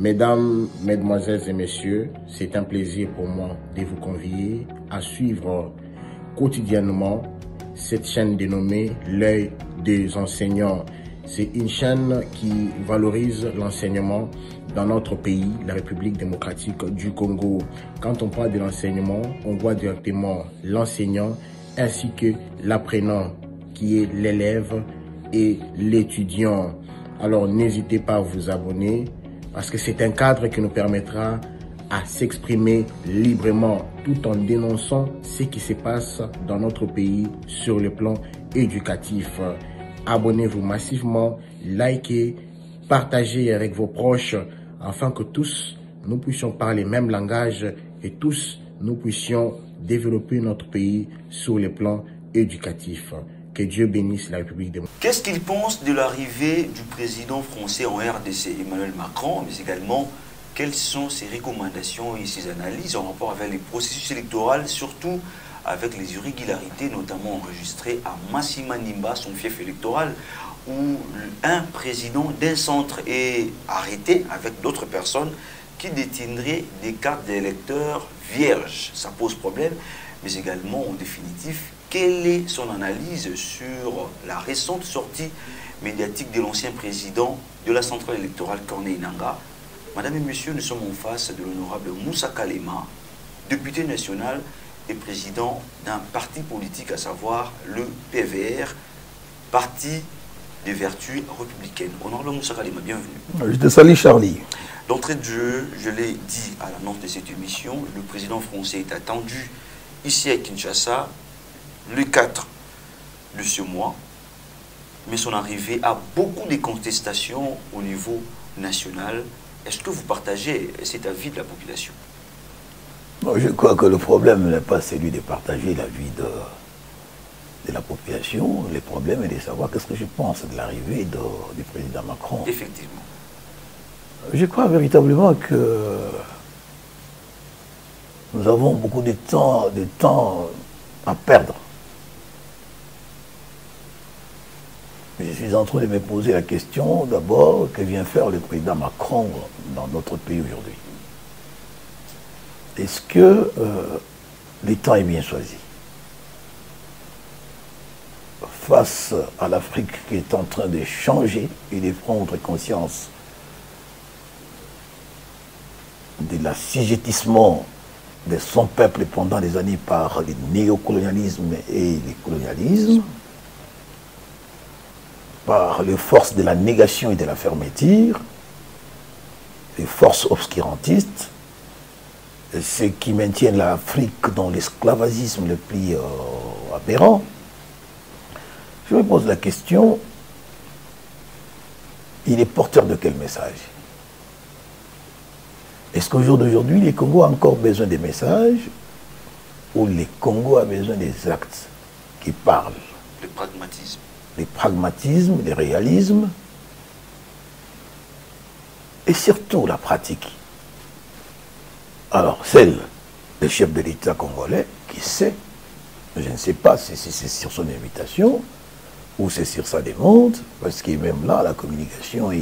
Mesdames, Mesdemoiselles et Messieurs, c'est un plaisir pour moi de vous convier à suivre quotidiennement cette chaîne dénommée L'œil des enseignants. C'est une chaîne qui valorise l'enseignement dans notre pays, la République démocratique du Congo. Quand on parle de l'enseignement, on voit directement l'enseignant ainsi que l'apprenant qui est l'élève et l'étudiant. Alors n'hésitez pas à vous abonner parce que c'est un cadre qui nous permettra à s'exprimer librement tout en dénonçant ce qui se passe dans notre pays sur le plan éducatif. Abonnez-vous massivement, likez, partagez avec vos proches afin que tous nous puissions parler le même langage et tous nous puissions développer notre pays sur le plan éducatif. Que Dieu bénisse la République démocratique. Qu'est-ce qu'il pense de l'arrivée du président français en RDC, Emmanuel Macron, mais également quelles sont ses recommandations et ses analyses en rapport avec les processus électoraux, surtout avec les irrégularités, notamment enregistrées à Massima Nimba, son fief électoral, où un président d'un centre est arrêté avec d'autres personnes qui détiendraient des cartes d'électeurs vierges. Ça pose problème, mais également, en définitif, quelle est son analyse sur la récente sortie médiatique de l'ancien président de la centrale électorale Corneille Nanga Madame et Monsieur, nous sommes en face de l'honorable Moussa Kalema, député national et président d'un parti politique, à savoir le PVR, Parti des Vertus Républicaines. Honorable Moussa Kalema, bienvenue. Je te salue Charlie. D'entrée de jeu, je l'ai dit à l'annonce de cette émission, le président français est attendu ici à Kinshasa le 4 de ce mois, mais son arrivée a beaucoup de contestations au niveau national. Est-ce que vous partagez cet avis de la population? Je crois que le problème n'est pas celui de partager l'avis de, de la population. Le problème est de savoir qu'est-ce que je pense de l'arrivée du président Macron. Effectivement. Je crois véritablement que nous avons beaucoup de temps, de temps à perdre Je suis en train de me poser la question d'abord, que vient faire le président Macron dans notre pays aujourd'hui? Est-ce que euh, le temps est bien choisi? Face à l'Afrique qui est en train de changer et de prendre conscience de l'assujettissement de son peuple pendant des années par le néocolonialisme et le colonialisme, par les forces de la négation et de la fermeture, les forces obscurantistes, ceux qui maintiennent l'Afrique dans l'esclavagisme le plus euh, aberrant. Je me pose la question, il est porteur de quel message? Est-ce qu'au jour d'aujourd'hui, les Congos ont encore besoin des messages ou les Congos ont besoin des actes qui parlent? Le pragmatisme les pragmatismes, les réalismes, et surtout la pratique. Alors, celle des chefs de l'État congolais qui sait, je ne sais pas si c'est sur son invitation ou c'est sur sa demande, parce que même là, la communication est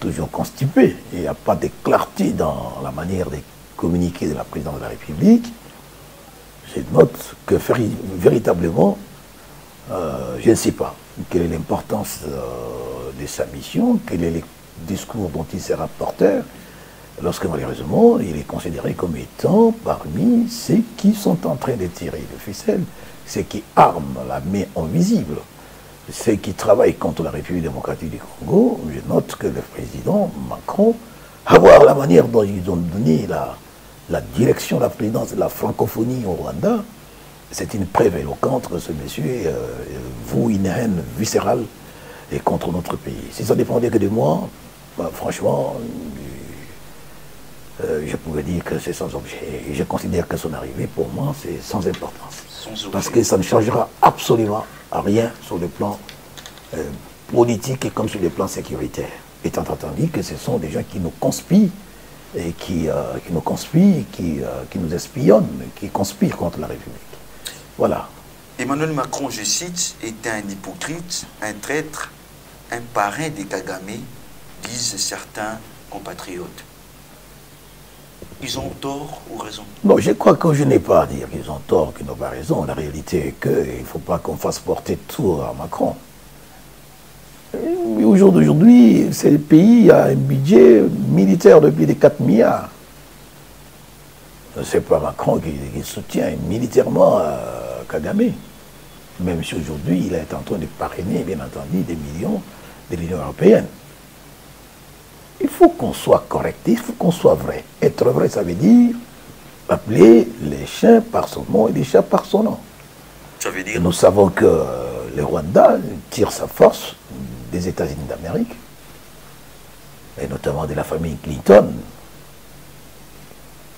toujours constipée. Il n'y a pas de clarté dans la manière de communiquer de la présidente de la République. Je note que véritablement, euh, je ne sais pas quelle est l'importance euh, de sa mission, quel est le discours dont il sera porteur, lorsque malheureusement il est considéré comme étant parmi ceux qui sont en train de tirer le ficelle, ceux qui arment la main invisible, ceux qui travaillent contre la République démocratique du Congo. Je note que le président Macron, à voir la manière dont ils ont donné la, la direction la présidence de la francophonie au Rwanda, c'est une preuve éloquente que ce monsieur euh, voue une haine viscérale et contre notre pays. Si ça dépendait que de moi, bah, franchement, euh, je pouvais dire que c'est sans objet. Et je considère que son arrivée, pour moi, c'est sans importance. Parce que ça ne changera absolument rien sur le plan euh, politique et comme sur le plan sécuritaire. Étant entendu que ce sont des gens qui nous conspirent et qui, qui nous conspirent, qui, qui nous espionnent, qui conspirent contre la République. Voilà. Emmanuel Macron, je cite, est un hypocrite, un traître, un parrain des Kagame, disent certains compatriotes Ils ont tort ou raison? Non, je crois que je n'ai pas à dire qu'ils ont tort, qu'ils n'ont pas raison. La réalité est qu'il ne faut pas qu'on fasse porter tout à Macron. au jour d'aujourd'hui, ce pays a un budget militaire depuis les 4 milliards. Ce n'est pas Macron qui, soutient militairement euh, Kagame. Même si aujourd'hui, il est en train de parrainer, bien entendu, des millions de l'Union européenne. Il faut qu'on soit correct, il faut qu'on soit vrai. Être vrai, ça veut dire appeler les chiens par son nom et les chats par son nom. Ça veut dire Nous savons que le Rwanda tire sa force des États-Unis d'Amérique, et notamment de la famille Clinton.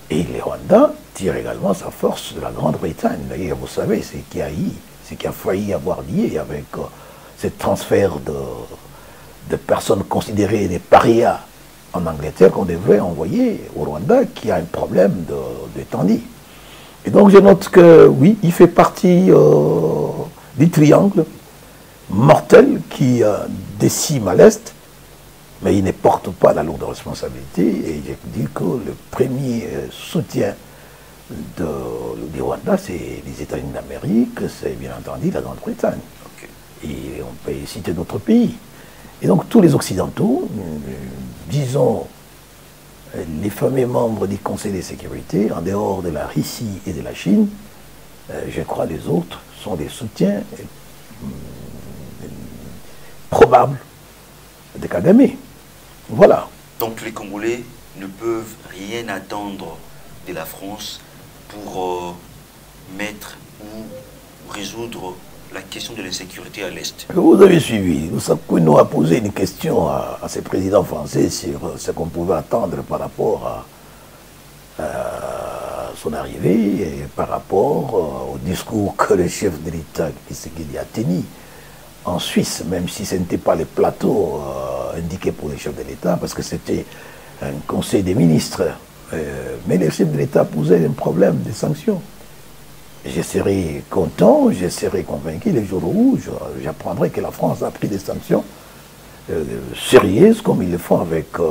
Et le Rwanda tire également sa force de la Grande-Bretagne. D'ailleurs, vous savez, ce qui a, failli avoir lié avec euh, ce transfert de, personnes considérées des parias en Angleterre qu'on devrait envoyer au Rwanda qui a un problème de, de Et donc je note que oui, il fait partie euh, du triangle mortel qui euh, décime à l'Est, mais il ne porte pas la lourde responsabilité. Et je dis que le premier euh, soutien de, du Rwanda, c'est les États-Unis d'Amérique, c'est bien entendu la Grande-Bretagne. Et on peut citer d'autres pays. Et donc tous les Occidentaux, disons, les fameux membres du Conseil de sécurité, en dehors de la Russie et de la Chine, euh, je crois les autres sont des soutiens euh, probables de Kagame. Voilà. Donc les Congolais ne peuvent rien attendre de la France pour euh, mettre ou résoudre la question de l'insécurité à l'Est. Vous avez suivi? Nous a posé une question à, à, ces présidents français sur euh, ce qu'on pouvait attendre par rapport à, son arrivée et par rapport euh, au discours que le chef de l'État a tenu en Suisse, même si ce n'était pas le plateau euh, indiqué pour le chef de l'État, parce que c'était un conseil des ministres. Mais le chef de l'État posait un problème des sanctions je serai content, je serai convaincu les jours où j'apprendrai que la France a pris des sanctions euh, sérieuses comme ils le font avec euh,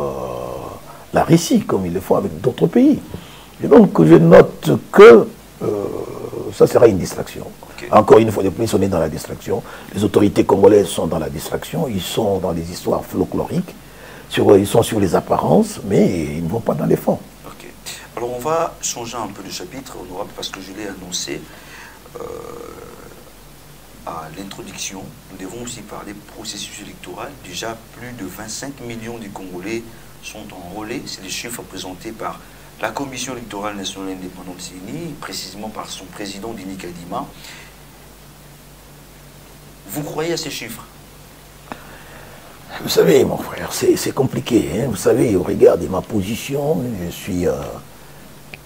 la Russie, comme ils le font avec d'autres pays. Et donc je note que euh, ça sera une distraction. Encore une fois de plus, on est dans la distraction. Les autorités congolaises sont dans la distraction, ils sont dans des histoires folkloriques, ils sont sur les apparences, mais ils ne vont pas dans les fonds. Alors on va changer un peu de chapitre, honorable, parce que je l'ai annoncé euh, à l'introduction. Nous devons aussi parler processus électoral. Déjà, plus de 25 millions de Congolais sont enrôlés. C'est les chiffres présentés par la Commission électorale nationale indépendante CENI, précisément par son président Dini Kadima. Vous croyez à ces chiffres? Vous savez, mon frère, c'est compliqué. Hein. Vous savez, au regard de ma position, je suis... Euh,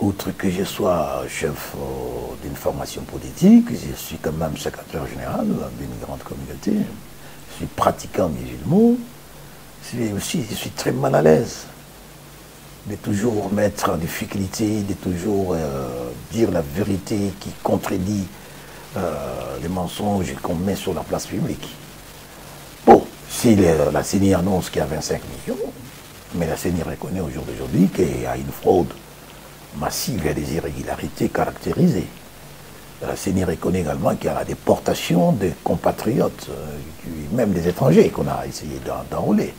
outre que je sois chef euh, d'une formation politique, je suis quand même secrétaire général d'une grande communauté, je suis pratiquant musulman, aussi je suis très mal à l'aise de toujours mettre en difficulté, de toujours euh, dire la vérité qui contredit euh, les mensonges qu'on met sur la place publique. Bon, si la CENI annonce qu'il y a 25 millions, mais la CENI reconnaît au jour d'aujourd'hui qu'il y a une fraude massive et des irrégularités caractérisées. La CENI reconnaît également qu'il y a la déportation des compatriotes, euh, même des étrangers qu'on a essayé d'enrôler.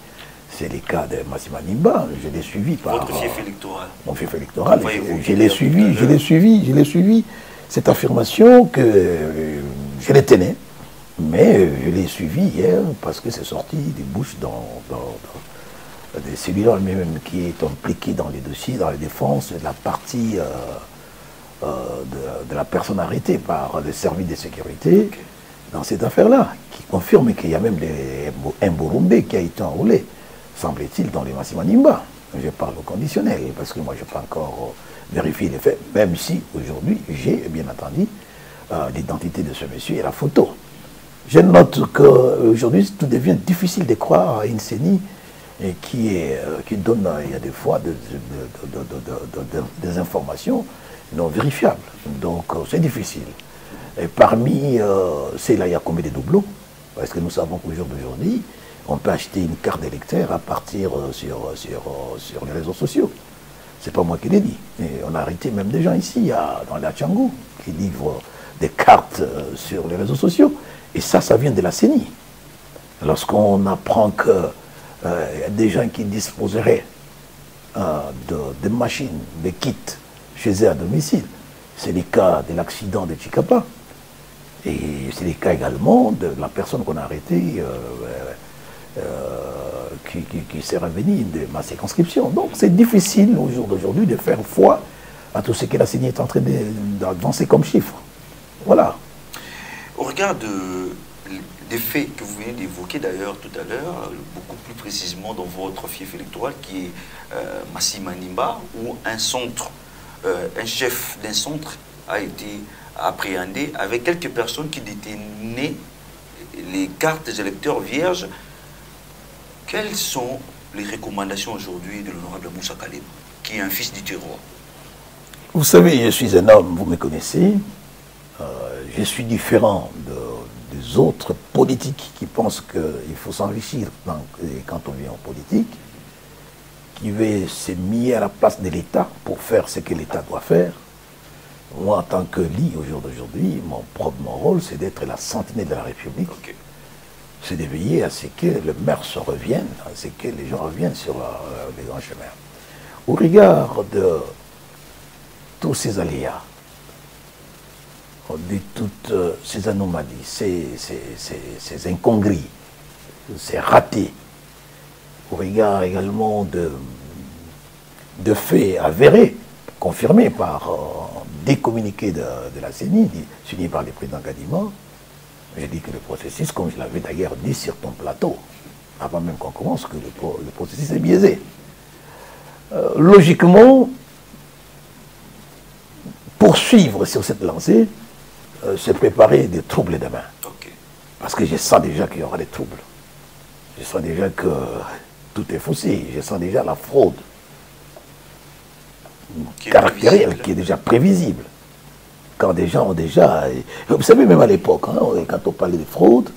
C'est le cas de Massima Nimba, je l'ai suivi par... Votre fief électoral. Mon fief électoral, je, l'ai suivi, je l'ai suivi, je l'ai suivi. Cette affirmation que euh, je l'ai tenais, mais euh, je l'ai suivi hier parce que c'est sorti des bouches dans de celui-là même qui est impliqué dans les dossiers, dans les défenses, de la partie euh, euh, de, la personne arrêtée par le service de sécurité dans cette affaire-là, qui confirme qu'il y a même des, un Burundais qui a été enrôlé, semble-t-il, dans les Massimanimba. Je parle au conditionnel, parce que moi je n'ai pas encore vérifié les faits, même si aujourd'hui j'ai bien entendu euh, l'identité de ce monsieur et la photo. Je note qu'aujourd'hui tout devient difficile de croire à une CENI et qui, est, euh, qui donne, euh, il y a des fois des informations non vérifiables. Donc euh, c'est difficile. Et parmi, c'est là, il y a combien de doublons? Parce que nous savons qu'au jour d'aujourd'hui, On peut acheter une carte d'électeur à partir euh, sur, sur, sur les réseaux sociaux. C'est pas moi qui l'ai dit. Et on a arrêté même des gens ici, à, dans la Tchangou, qui livrent des cartes sur les réseaux sociaux. Et ça, ça vient de la CENI. Lorsqu'on apprend qu'il y a des gens qui disposeraient de, machines, de kits chez eux à domicile, c'est le cas de l'accident de Chicapa. Et c'est le cas également de la personne qu'on a arrêtée euh, euh, qui, qui, s'est revenue de ma circonscription. Donc c'est difficile au jour d'aujourd'hui de faire foi à tout ce que la CENI est en train d'avancer comme chiffre. Voilà. Au regard de, des faits que vous venez d'évoquer d'ailleurs tout à l'heure, beaucoup plus précisément dans votre fief électoral qui est euh, Massima Nimba, où un centre, euh, un chef d'un centre a été appréhendé avec quelques personnes qui détenaient les cartes électeurs vierges. Quelles sont les recommandations aujourd'hui de l'honorable Moussa Kalib, qui est un fils du terroir Vous savez, je suis un homme, vous me connaissez, euh, je suis différent de autres politiques qui pensent qu'il faut s'enrichir quand on vient en politique, qui veulent se mis à la place de l'État pour faire ce que l'État doit faire. Moi, en tant que lit au jour d'aujourd'hui, mon propre rôle, c'est d'être la sentinelle de la République. C'est de veiller à ce que le maire se revienne, à ce que les gens reviennent sur euh, les grands chemins. Au regard de tous ces aléas, de toutes euh, ces anomalies, ces, ces, incongrues, ces ratés, au regard également de, de faits avérés, confirmés par euh, des communiqués de, la CENI, signés par le président Gadima, j'ai dit que le processus, comme je l'avais d'ailleurs dit sur ton plateau, avant même qu'on commence, que le, processus est biaisé. Euh, logiquement, poursuivre sur cette lancée, euh, se préparer des troubles demain. Parce que je sens déjà qu'il y aura des troubles. Je sens déjà que tout est faussé. Je sens déjà la fraude qui caractérielle, qui est déjà prévisible. Quand des gens ont déjà... Vous savez, même à l'époque, hein, quand on parlait de fraude,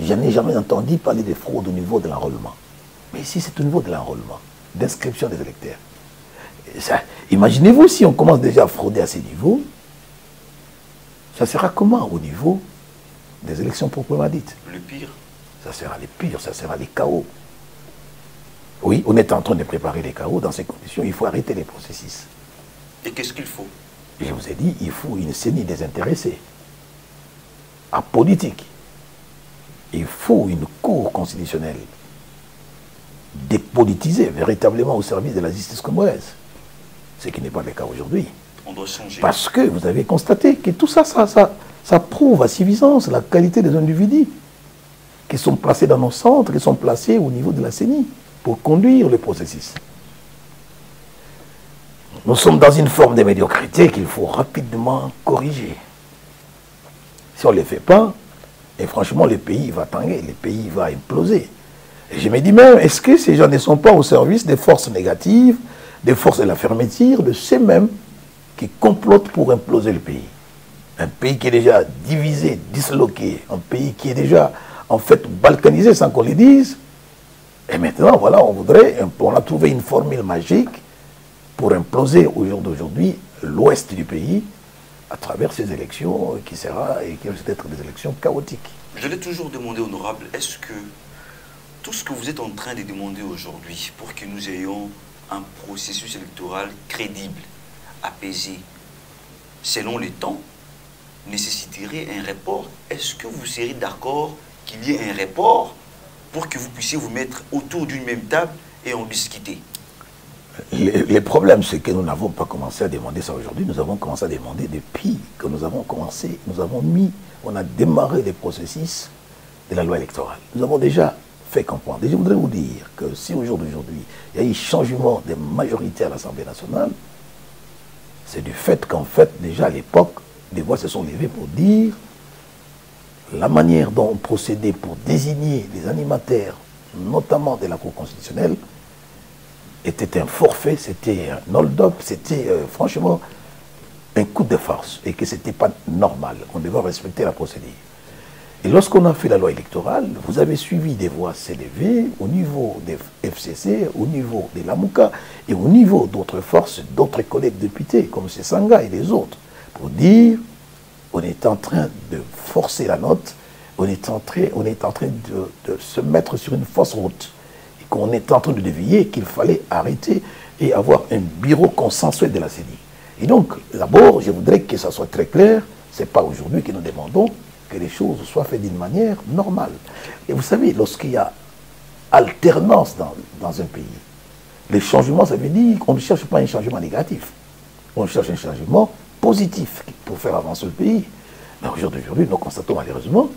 je n'ai jamais entendu parler de fraude au niveau de l'enrôlement. Mais ici, c'est au niveau de l'enrôlement, d'inscription des électeurs. Imaginez-vous si on commence déjà à frauder à ces niveaux, ça sera comment au niveau des élections proprement dites? Le pire. Ça sera le pire, ça sera les chaos. Oui, on est en train de préparer les chaos. Dans ces conditions, il faut arrêter les processus. Et qu'est-ce qu'il faut? Je vous ai dit, il faut une CENI désintéressée, apolitique. Il faut une cour constitutionnelle dépolitisée, véritablement au service de la justice congolaise. Ce qui n'est pas le cas aujourd'hui. Parce que vous avez constaté que tout ça, ça, ça, prouve à suffisance la qualité des individus qui sont placés dans nos centres, qui sont placés au niveau de la CENI pour conduire le processus. Nous sommes dans une forme de médiocrité qu'il faut rapidement corriger. Si on ne le fait pas, et franchement, le pays va tanguer, le pays va imploser. Et je me dis même, est-ce que ces gens ne sont pas au service des forces négatives, des forces de la fermeture, de ces mêmes qui complotent pour imploser le pays. Un pays qui est déjà divisé, disloqué, un pays qui est déjà en fait balkanisé sans qu'on le dise. Et maintenant, voilà, on voudrait, on a trouvé une formule magique pour imploser au jour d'aujourd'hui l'ouest du pays à travers ces élections qui sera et qui risque être des élections chaotiques. Je l'ai toujours demandé, honorable, est-ce que tout ce que vous êtes en train de demander aujourd'hui pour que nous ayons un processus électoral crédible, apaisé, selon les temps, nécessiterait un report. Est-ce que vous serez d'accord qu'il y ait un report pour que vous puissiez vous mettre autour d'une même table et en discuter? Les, problèmes, c'est que nous n'avons pas commencé à demander ça aujourd'hui. Nous avons commencé à demander depuis que nous avons commencé, nous avons mis, on a démarré les processus de la loi électorale. Nous avons déjà fait comprendre. Et je voudrais vous dire que si aujourd'hui, il y a eu changement de majorité à l'Assemblée nationale, c'est du fait qu'en fait, déjà à l'époque, des voix se sont levées pour dire la manière dont on procédait pour désigner les animateurs, notamment de la Cour constitutionnelle, était un forfait, c'était un hold-up, c'était euh, franchement un coup de force et que ce n'était pas normal. On devait respecter la procédure. Et lorsqu'on a fait la loi électorale, vous avez suivi des voix s'élever au niveau des FCC, au niveau des Lamouka et au niveau d'autres forces, d'autres collègues députés comme. Sanga et les autres, pour dire on est en train de forcer la note, on est en train, on est en train de, de se mettre sur une fausse route, et qu'on est en train de dévier, qu'il fallait arrêter et avoir un bureau consensuel de la CENI. Et donc, d'abord, je voudrais que ça soit très clair, ce n'est pas aujourd'hui que nous demandons que les choses soient faites d'une manière normale. Et vous savez, lorsqu'il y a alternance dans, dans un pays, les changements, ça veut dire qu'on ne cherche pas un changement négatif. On cherche un changement positif pour faire avancer le pays. Mais aujourd'hui, nous constatons malheureusement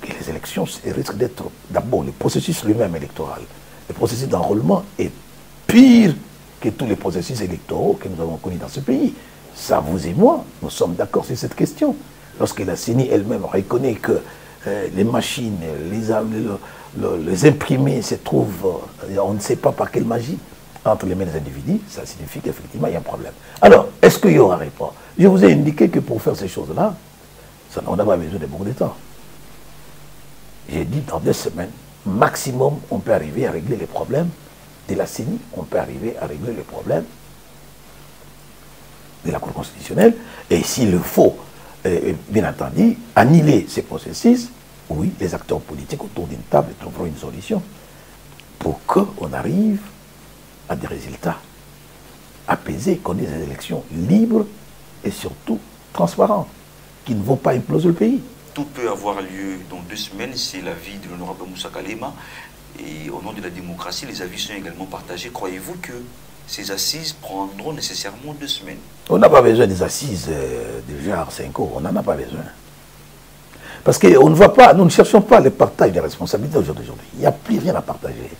que les élections risquent d'être d'abord le processus lui-même électoral. Le processus d'enrôlement est pire que tous les processus électoraux que nous avons connus dans ce pays. Ça, vous et moi, nous sommes d'accord sur cette question. Lorsque la CENI elle-même reconnaît que euh, les machines, les, le, le, les, imprimés se trouvent, euh, on ne sait pas par quelle magie, entre les mains des individus, ça signifie qu'effectivement il y a un problème. Alors, est-ce qu'il y aura réponse Je vous ai indiqué que pour faire ces choses-là, on n'a pas besoin de beaucoup de temps. J'ai dit dans deux semaines, maximum, on peut arriver à régler les problèmes de la CENI, on peut arriver à régler les problèmes de la Cour constitutionnelle, et s'il le faut, euh, bien entendu, annuler ces processus, oui, les acteurs politiques autour d'une table trouveront une solution pour qu'on arrive à des résultats apaisés, qu'on ait des élections libres et surtout transparentes, qui ne vont pas imploser le pays. Tout peut avoir lieu dans deux semaines, c'est l'avis de l'honorable Moussa Kalema. Et au nom de la démocratie, les avis sont également partagés. Croyez-vous que ces assises prendront nécessairement deux semaines On n'a pas besoin des assises du genre 5 ans, on n'en a pas besoin. Parce qu'on ne pas, nous ne cherchons pas le partage des responsabilités aujourd'hui. Il n'y a plus rien à partager.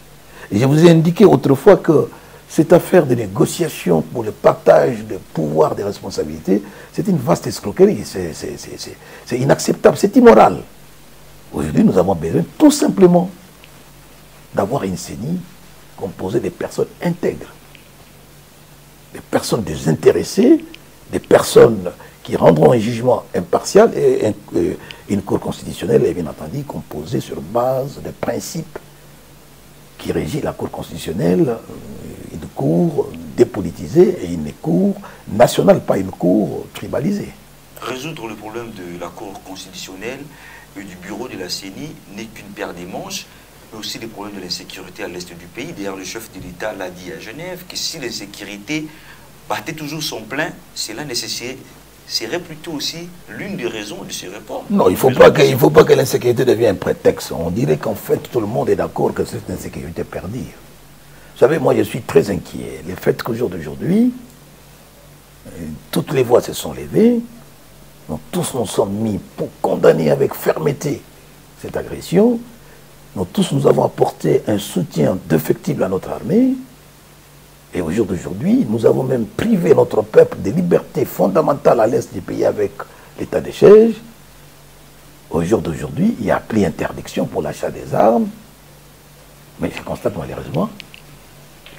Et je vous ai indiqué autrefois que cette affaire de négociation pour le partage de pouvoir des responsabilités, c'est une vaste escroquerie. C'est inacceptable, c'est immoral. Aujourd'hui, nous avons besoin tout simplement d'avoir une CENI composée de personnes intègres, des personnes désintéressées, des personnes qui rendront un jugement impartial et une cour constitutionnelle est bien entendu composée sur base de principes qui régit la Cour constitutionnelle, une cour dépolitisée et une cour nationale, pas une cour tribalisée. Résoudre le problème de la Cour constitutionnelle et du bureau de la CENI n'est qu'une paire des manches, mais aussi les problèmes de l'insécurité à l'est du pays. D'ailleurs, le chef de l'État l'a dit à Genève que si l'insécurité battait toujours son plein, cela nécessitait serait plutôt aussi l'une des raisons de ces réformes. Non, il ne faut, pas que, faut pas que l'insécurité devienne un prétexte. On dirait qu'en fait, tout le monde est d'accord que cette insécurité perdure. Vous savez, moi, je suis très inquiet. Le fait qu'au jour d'aujourd'hui, toutes les voix se sont levées, nous tous nous sommes mis pour condamner avec fermeté cette agression. Nous tous nous avons apporté un soutien défectible à notre armée. Et au jour d'aujourd'hui, nous avons même privé notre peuple des libertés fondamentales à l'est du pays avec l'état des siège. Au jour d'aujourd'hui, il n'y a plus interdiction pour l'achat des armes. Mais je constate malheureusement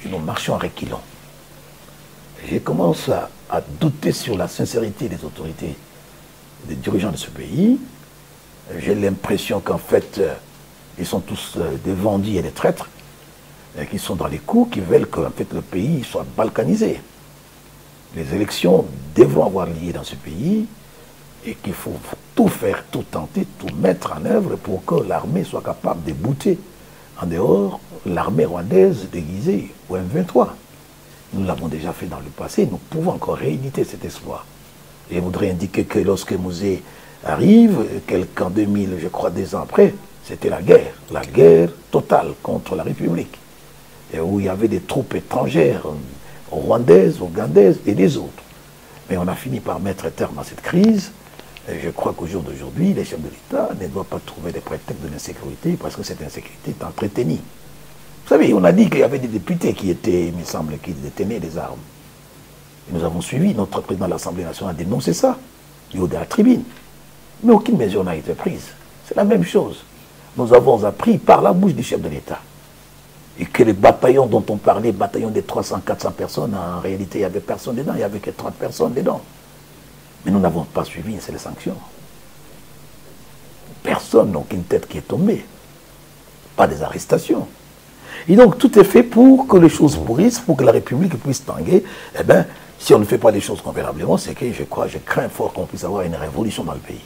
que nous marchons en reculant. Je commence à, à, douter sur la sincérité des autorités, des dirigeants de ce pays. J'ai l'impression qu'en fait, ils sont tous des vendus et des traîtres qui sont dans les coups, qui veulent que en fait, le pays soit balkanisé. Les élections devront avoir lieu dans ce pays et qu'il faut tout faire, tout tenter, tout mettre en œuvre pour que l'armée soit capable de bouter en dehors l'armée rwandaise déguisée au M23. Nous l'avons déjà fait dans le passé, nous pouvons encore rééditer cet espoir. Et je voudrais indiquer que lorsque Mouzé arrive, qu'en 2000, je crois, des ans après, c'était la guerre, la guerre totale contre la République où il y avait des troupes étrangères, rwandaises, ougandaises et des autres. Mais on a fini par mettre terme à cette crise. Je crois qu'au jour d'aujourd'hui, les chefs de l'État ne doivent pas trouver des prétextes de l'insécurité parce que cette insécurité est entretenue. Vous savez, on a dit qu'il y avait des députés qui étaient, il me semble, qui détenaient des armes. Nous avons suivi, notre président de l'Assemblée nationale a dénoncé ça, du haut de la tribune. Mais aucune mesure n'a été prise. C'est la même chose. Nous avons appris par la bouche du chef de l'État et que les bataillons dont on parlait, bataillons de 300, 400 personnes, en réalité, il n'y avait personne dedans, il n'y avait que 30 personnes dedans. Mais nous n'avons pas suivi une seule sanction. personne, aucune tête qui est tombée. Pas des arrestations. Et donc tout est fait pour que les choses pourrissent, pour que la République puisse tanguer. Eh bien, si on ne fait pas les choses convenablement, c'est que je crois, je crains fort qu'on puisse avoir une révolution dans le pays.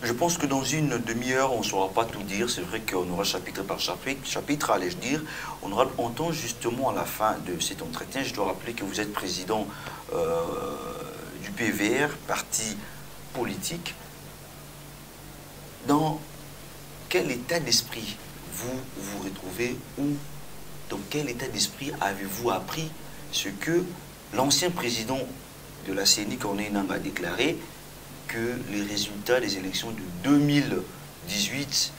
Je pense que dans une demi-heure, on ne saura pas tout dire. C'est vrai qu'on aura chapitre par chapitre, chapitre allais-je dire. On aura le justement à la fin de cet entretien. Je dois rappeler que vous êtes président euh, du PVR, parti politique. Dans quel état d'esprit vous vous retrouvez ou dans quel état d'esprit avez-vous appris ce que l'ancien président de la CENI, Corneille Nanga, a déclaré que les résultats des élections de 2018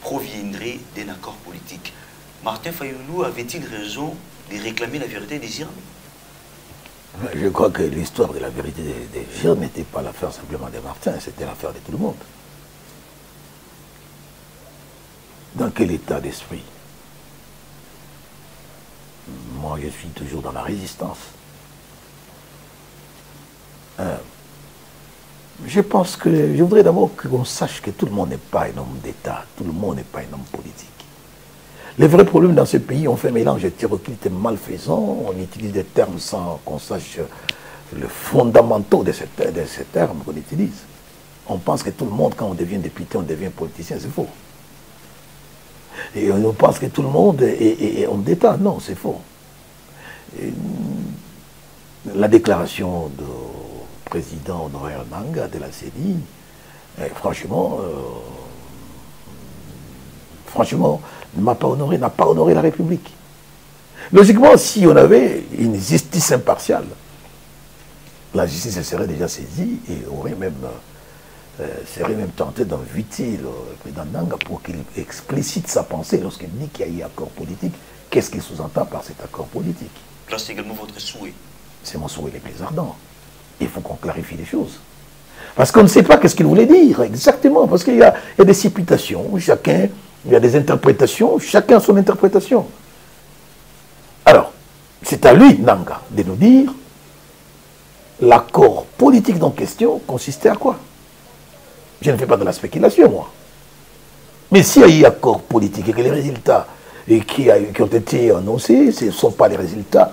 proviendraient d'un accord politique. Martin Fayoulou avait-il raison de réclamer la vérité des urnes Je crois que l'histoire de la vérité des, urnes n'était pas l'affaire simplement de Martin, c'était l'affaire de tout le monde. Dans quel état d'esprit? Moi, je suis toujours dans la résistance. Je pense que je voudrais d'abord qu'on sache que tout le monde n'est pas un homme d'État, tout le monde n'est pas un homme politique. Les vrais problèmes dans ce pays, on fait un mélange hétéroclite et malfaisant, on utilise des termes sans qu'on sache le fondamentaux de ces, termes qu'on utilise. On pense que tout le monde, quand on devient député, on devient politicien, c'est faux. Et on pense que tout le monde est, homme d'État. Non, c'est faux. la déclaration de président honoraire Nanga de la CENI, franchement, euh, franchement, ne m'a pas honoré, n'a pas honoré la République. Logiquement, si on avait une justice impartiale, la justice serait déjà saisie et aurait même, euh, serait même tentée d'inviter le président Nanga pour qu'il explicite sa pensée lorsqu'il dit qu'il y a eu accord politique. Qu'est-ce qu'il sous-entend par cet accord politique? Là, c'est également votre souhait. C'est mon souhait le plus ardent. Il faut qu'on clarifie les choses. Parce qu'on ne sait pas qu'est-ce qu'il voulait dire exactement, parce qu'il y, a des supputations, chacun, il y a des interprétations, chacun a son interprétation. Alors, c'est à lui, Nanga, de nous dire l'accord politique en question consistait à quoi? Je ne fais pas de la spéculation, moi. Mais s'il y a eu accord politique et que les résultats qui, qui ont été annoncés, ce ne sont pas les résultats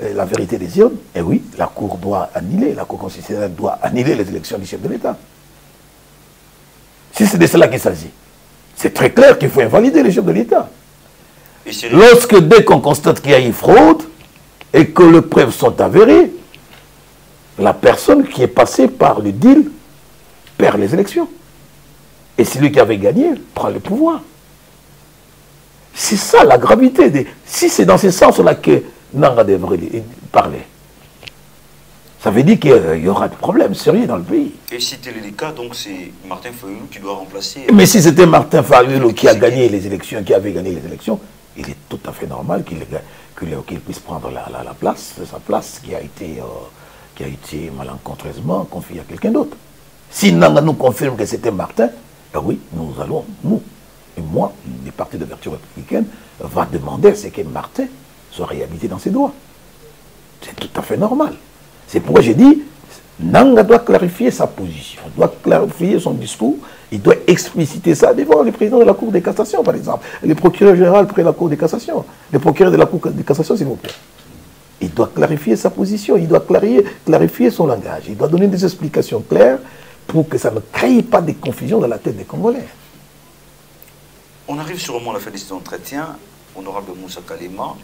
la vérité des urnes, et eh oui, la Cour doit annuler, la Cour constitutionnelle doit annuler les élections du chef de l'État. Si c'est de cela qu'il s'agit, c'est très clair qu'il faut invalider les chefs de l'État. Lorsque, dès qu'on constate qu'il y a eu fraude et que les preuves sont avérées, la personne qui est passée par le deal perd les élections. Et celui qui avait gagné prend le pouvoir. C'est ça la gravité. Des... Si c'est dans ce sens-là que Nanga devrait parler. Ça veut dire qu'il y aura des problèmes sérieux dans le pays. Et si tel est le cas, donc c'est Martin Fayoulou qui doit remplacer... Mais si c'était Martin Fayoulou qui a gagné les élections, qui avait gagné les élections, il est tout à fait normal qu'il puisse prendre la, place, sa place qui a été, euh, qui a été malencontreusement confiée à quelqu'un d'autre. Si Nanga nous confirme que c'était Martin, ben oui, nous allons, nous, et moi, les partis de vertu républicaine, va demander ce que Martin réhabilité dans ses droits. C'est tout à fait normal. C'est pourquoi j'ai dit, Nanga doit clarifier sa position, doit clarifier son discours, il doit expliciter ça devant le président de la Cour de cassation, par exemple, le procureur général près la Cour de cassation, le procureur de la Cour de cassation, s'il vous plaît. Il doit clarifier sa position, il doit clarifier, clarifier son langage, il doit donner des explications claires pour que ça ne crée pas de confusion dans la tête des Congolais. On arrive sûrement à la fin de cet. Honorable Moussa Kalema,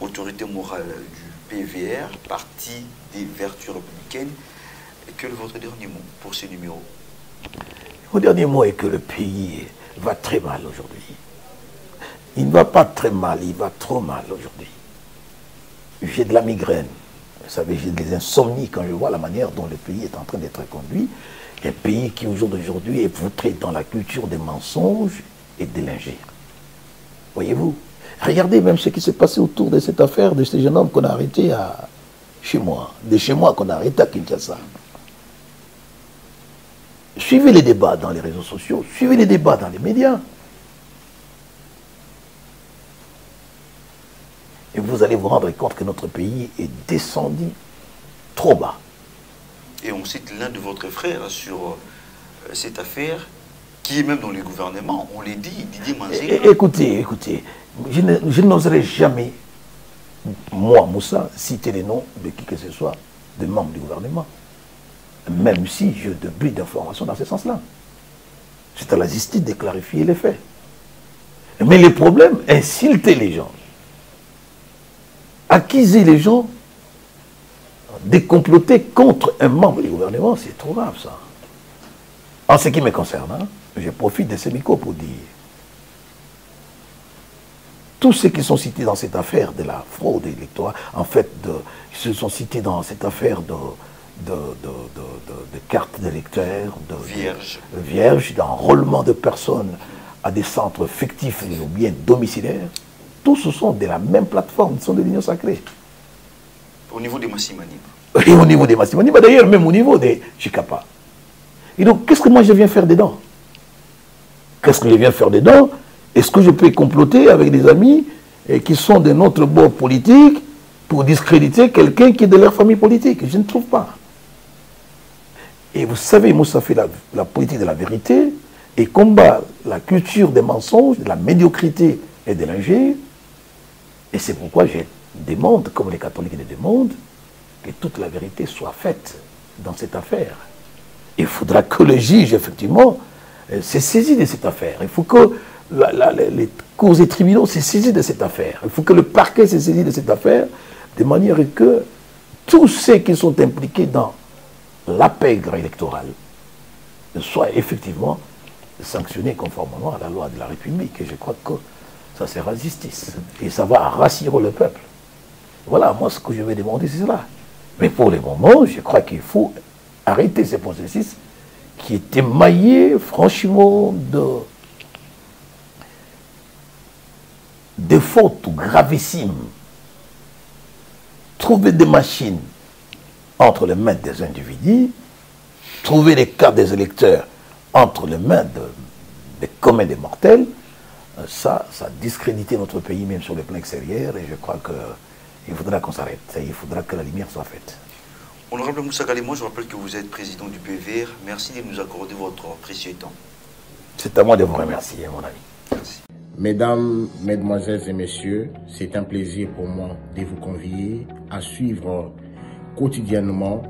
autorité morale du PVR, parti des vertus républicaines. Quel est votre dernier mot pour ce numéro Mon dernier mot est que le pays va très mal aujourd'hui. Il ne va pas très mal, il va trop mal aujourd'hui. J'ai de la migraine. Vous savez, j'ai des insomnies quand je vois la manière dont le pays est en train d'être conduit. Un pays qui, aujourd'hui, est voutré dans la culture des mensonges et de l'ingère. Voyez-vous? Regardez même ce qui s'est passé autour de cette affaire de ce jeune homme qu'on a arrêté à, chez moi, de chez moi qu'on a arrêté à Kinshasa. Suivez les débats dans les réseaux sociaux, suivez les débats dans les médias. Et vous allez vous rendre compte que notre pays est descendu trop bas. Et on cite l'un de votre frères sur euh, cette affaire qui est même dans le gouvernement. On l'a dit, Didier Manzé. Écoutez, écoutez, je n'oserais jamais, moi, Moussa, citer les noms de qui que ce soit, de membres du gouvernement. Même si je débute d'informations dans ce sens-là. C'est à la justice de clarifier les faits. Mais le problème, insulter les gens, acquiser les gens, décomploter contre un membre du gouvernement, c'est trop grave ça. En ce qui me concerne, hein, je profite de ce micro pour dire tous ceux qui sont cités dans cette affaire de la fraude électorale, en fait, de, ils se sont cités dans cette affaire de, de, de cartes d'électeurs, de vierges, d'enrôlement de personnes à des centres fictifs ou bien domiciliaires, tous ce sont de la même plateforme, ce sont de l'Union sacrée. Au niveau des Massimanib. Et au niveau des Massimanib, d'ailleurs, même au niveau des Chikapa. Et donc, qu'est-ce que moi je viens faire dedans? Qu'est-ce que je viens faire dedans? Est-ce que je peux comploter avec des amis et qui sont de notre bord politique pour discréditer quelqu'un qui est de leur famille politique? Je ne trouve pas. Et vous savez, Moussa fait la, politique de la vérité et combat la culture des mensonges, de la médiocrité et de l'injure. Et c'est pourquoi je demande, comme les catholiques le demandent, que toute la vérité soit faite dans cette affaire. Il faudra que le juge, effectivement, euh, se saisisse de cette affaire. Il faut que les cours et tribunaux se saisissent de cette affaire. Il faut que le parquet se saisisse de cette affaire, de manière que tous ceux qui sont impliqués dans la pègre électorale soient effectivement sanctionnés conformément à la loi de la République. Et je crois que ça sera justice. Et ça va rassurer le peuple. Voilà, moi ce que je vais demander, c'est cela. Mais pour le moment, je crois qu'il faut arrêter ce processus qui est émaillé, franchement, de, de fautes gravissimes. Trouver des machines entre les mains des individus, trouver les cartes des électeurs entre les mains des communs des mortels, euh, ça, ça a discrédité notre pays même sur le plan extérieur et je crois qu'il faudra qu'on s'arrête. Il faudra que la lumière soit faite. Honorable Moussa Galemo, je rappelle que vous êtes président du PVR. Merci de nous accorder votre précieux temps. C'est à moi de vous remercier, mon ami. Merci. Mesdames, Mesdemoiselles et Messieurs, c'est un plaisir pour moi de vous convier à suivre quotidiennement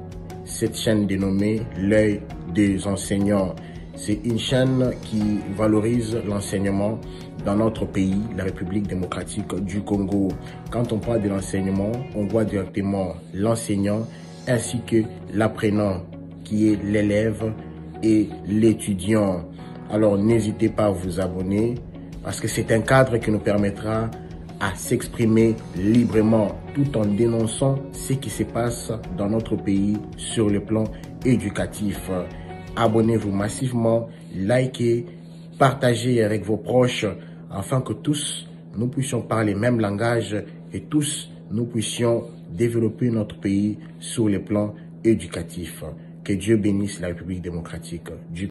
cette chaîne dénommée L'œil des enseignants. C'est une chaîne qui valorise l'enseignement dans notre pays, la République démocratique du Congo. Quand on parle de l'enseignement, on voit directement l'enseignant ainsi que l'apprenant qui est l'élève et l'étudiant. Alors n'hésitez pas à vous abonner parce que c'est un cadre qui nous permettra à s'exprimer librement tout en dénonçant ce qui se passe dans notre pays sur le plan éducatif. Abonnez-vous massivement, likez, partagez avec vos proches afin que tous nous puissions parler le même langage et tous nous puissions développer notre pays sur le plan éducatif. Que Dieu bénisse la République démocratique du